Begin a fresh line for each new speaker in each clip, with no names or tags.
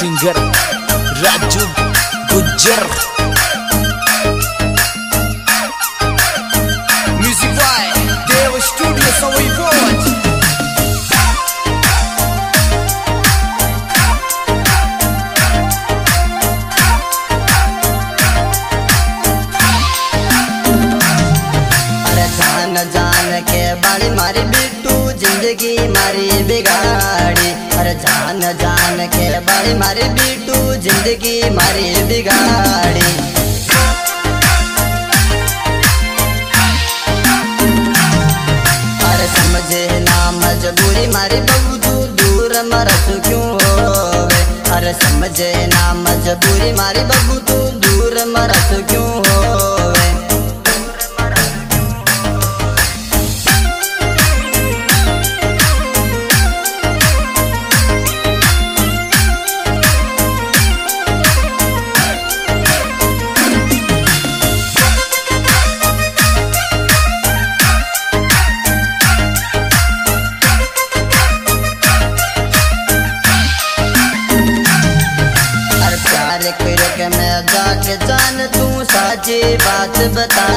singer Raju Gujjar music by Dev studio Sawai बिगाड़ी। अरे जान जान के बाड़ी मारी बिट्टू ज़िंदगी मारी बिगाड़ी। अरे समझे ना मजबूरी मारी बबू दूर, मरस क्यों अरे समझे ना मजबूरी मारी बबू तू दूर, मरस क्यों जान तू साची बात बता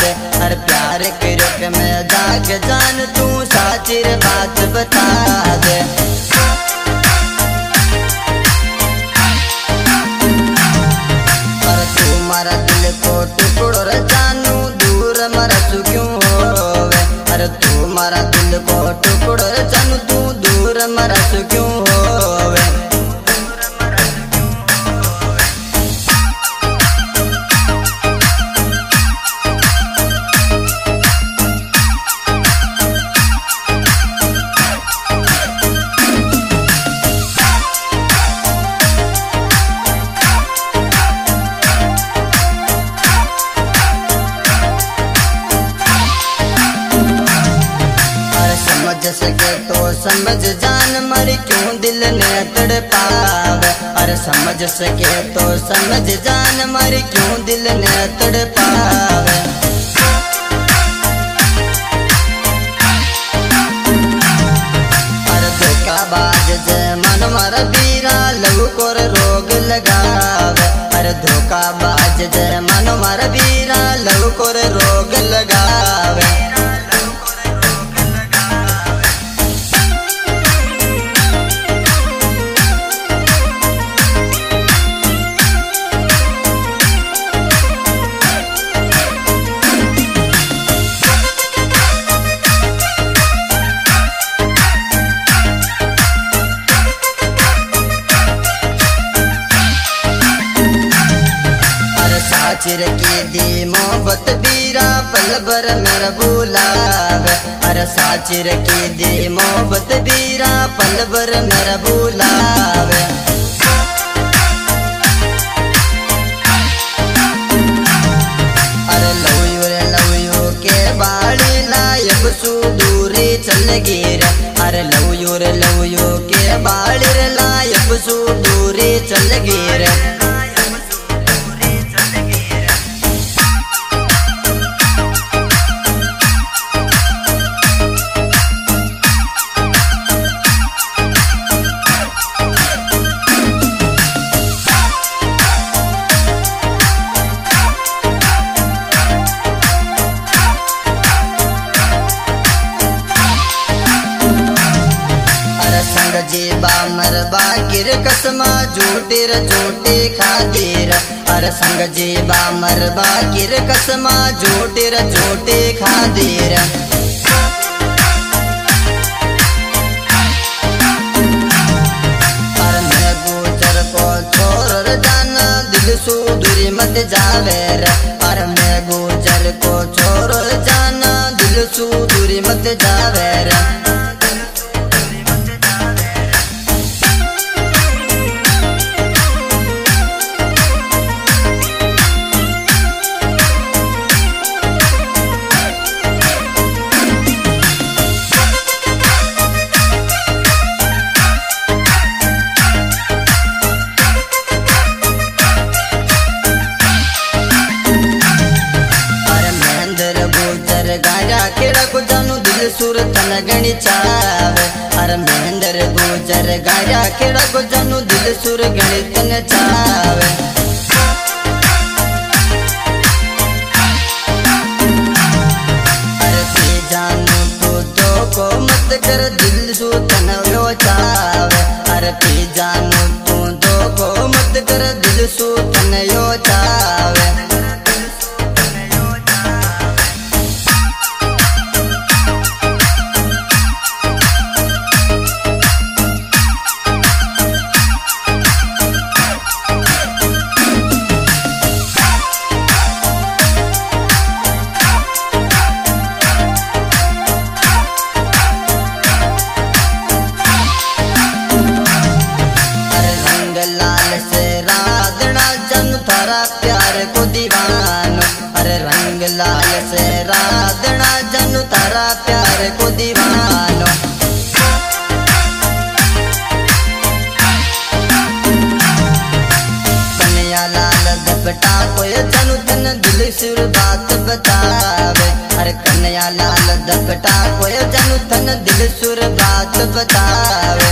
दे अरे प्यार करके मैं जाके जान तू साची बात बता दे मारा दिल को टुकड़ो जानू, दूर तू क्यों अरे को टुकड़ो तू दूर मरा समझ जान मर क्यों दिल ने तड़पावे अरे समझ सके तो समझ जान मर क्यों दिल ने तड़पावे अरे धोखा बाज जे मन मर बीरा लहू कोर रोग लगावे। अरे धोखा बाज जे मन मर बीरा लहू कोर रोग साचिर की दी मोहब्बत बीरा, पल भर मेरा बुलावे अरे साचिर की दी मोहब्बत बीरा, पल भर मेरा बुलावे अरे लव यू रे, लव यू के बाड़ी लायब सु दूरी चल गिर। अरे लव यू रे, लव यू के बाड़ी रे लायब सु दूरी चल अरे मरबा गिर कसमा झूठिर झूठी खातिर अरे संग जीबा मरबा गिर कसमा झूठिर झूठी खातिर अरे मैं गुजर को छोड़ रे दिल सु दूरी मत जावे रे। अरे मैं गुजर को छोड़ जाना, दिल सु दूरी मत जावे चावे। अरे गुजर गाया को जानू दिल सुर गणित अरे जानू तू को मत कर दिल सुतन योचावे अरे पी जानू राधना जन थारा प्यार को दीवानो कन्या लाल दपटा कोई जनु तन दिल सुर बात बतावे। अरे कन्या लाल दपटा कोई जनु तन दिल सुर बात बतावे।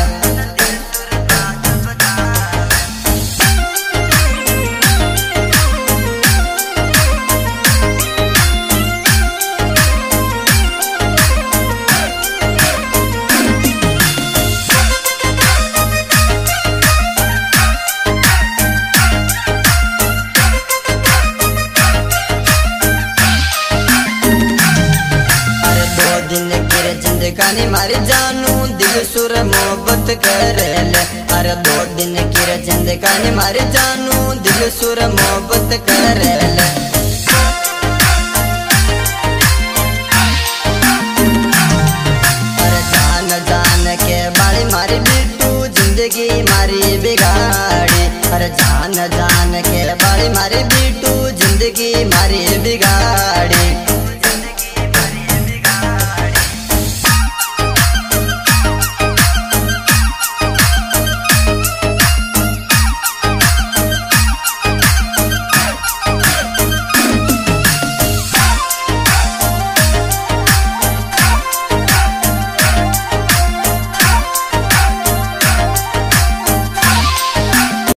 जिंदगानी मारी जानू, दिल सुर मोहब्बत कर ले। अरे दो दिन गिर जिंदगानी मारी जानू, दिल सुर मोहब्बत कर ले। अरे जान जान के बाड़ी मारी बिट्टू ज़िंदगी मारी बिगाड़ी। अरे जान जान के बाड़ी मारी बिट्टू ज़िंदगी मारी बिगाड़ी।